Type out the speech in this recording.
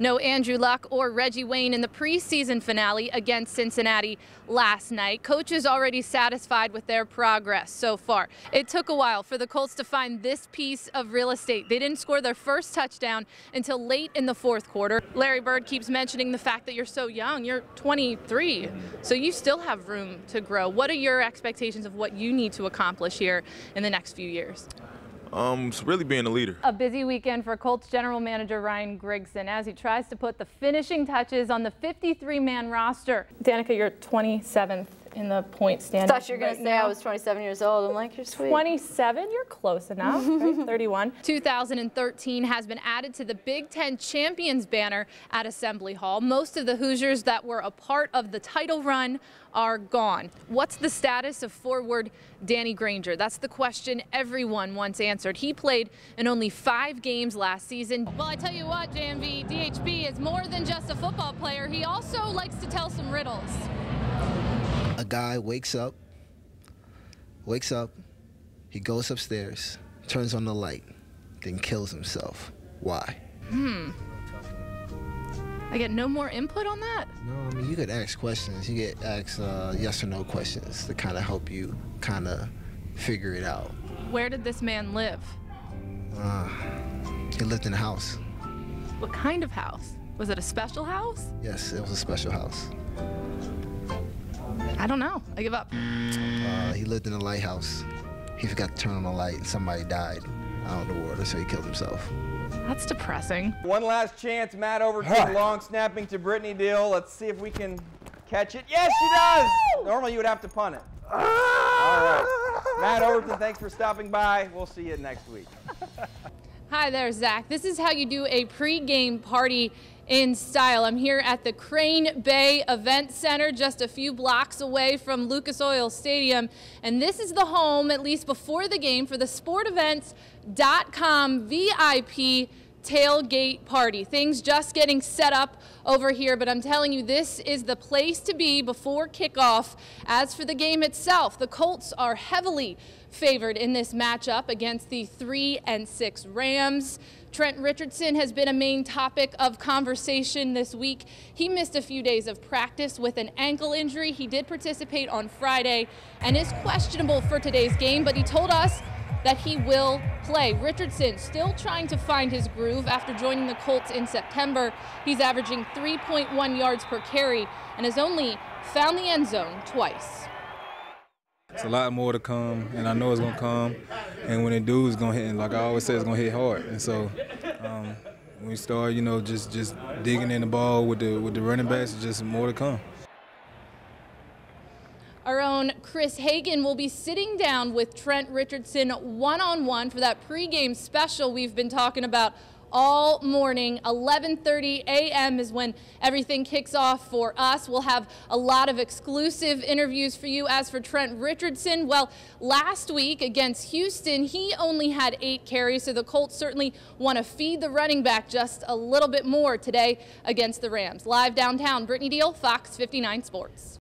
No Andrew Luck or Reggie Wayne in the preseason finale against Cincinnati last night. Coaches already satisfied with their progress so far. It took a while for the Colts to find this piece of real estate. They didn't score their first touchdown until late in the fourth quarter. Larry Bird keeps mentioning the fact that you're so young. You're 23, so you still have room to grow. What are your expectations of what you need to accomplish here in the next few years? Um, it's really being a leader. A busy weekend for Colts general manager Ryan Grigson as he tries to put the finishing touches on the 53-man roster. Danica, you're 27th in the point standing. I thought you were going right to say now. I was 27 years old. I'm like, you're sweet. 27, you're close enough, right? 31. 2013 has been added to the Big Ten Champions banner at Assembly Hall. Most of the Hoosiers that were a part of the title run are gone. What's the status of forward Danny Granger? That's the question everyone wants answered. He played in only five games last season. Well, I tell you what, JMV, DHB is more than just a football player. He also likes to tell some riddles. A guy wakes up, wakes up, he goes upstairs, turns on the light, then kills himself. Why? Hmm. I get no more input on that? No, I mean you could ask questions. You get ask uh, yes or no questions to kind of help you kind of figure it out. Where did this man live? Uh, he lived in a house. What kind of house? Was it a special house? Yes, it was a special house. I don't know. I give up. Uh, he lived in a lighthouse. He forgot to turn on the light, and somebody died out in the water, so he killed himself. That's depressing. One last chance, Matt Overton, long snapping to Brittany Diehl. Let's see if we can catch it. Yes, she does. Normally you would have to punt it. All right. Matt Overton, thanks for stopping by. We'll see you next week. Hi there, Zach. This is how you do a pre-game party in style. I'm here at the Crane Bay Event Center, just a few blocks away from Lucas Oil Stadium. And this is the home, at least before the game, for the sportevents.com VIP tailgate party. Things just getting set up over here, but I'm telling you, this is the place to be before kickoff. As for the game itself, the Colts are heavily favored in this matchup against the 3 and 6 Rams. Trent Richardson has been a main topic of conversation this week. He missed a few days of practice with an ankle injury. He did participate on Friday and is questionable for today's game, but he told us that he will play. Richardson still trying to find his groove after joining the Colts in September. He's averaging 3.1 yards per carry and has only found the end zone twice. It's a lot more to come, and I know it's gonna come. And when it do, it's gonna hit. And like I always say, it's gonna hit hard. And so, um, we start, you know, just just digging in the ball with the with the running backs, just more to come. Own Chris Hagan will be sitting down with Trent Richardson one on one for that pregame special we've been talking about all morning. 11:30 a.m. is when everything kicks off for us. We'll have a lot of exclusive interviews for you. As for Trent Richardson, well, last week against Houston, he only had eight carries, so the Colts certainly want to feed the running back just a little bit more today against the Rams. Live downtown, Brittany Diehl, Fox 59 Sports.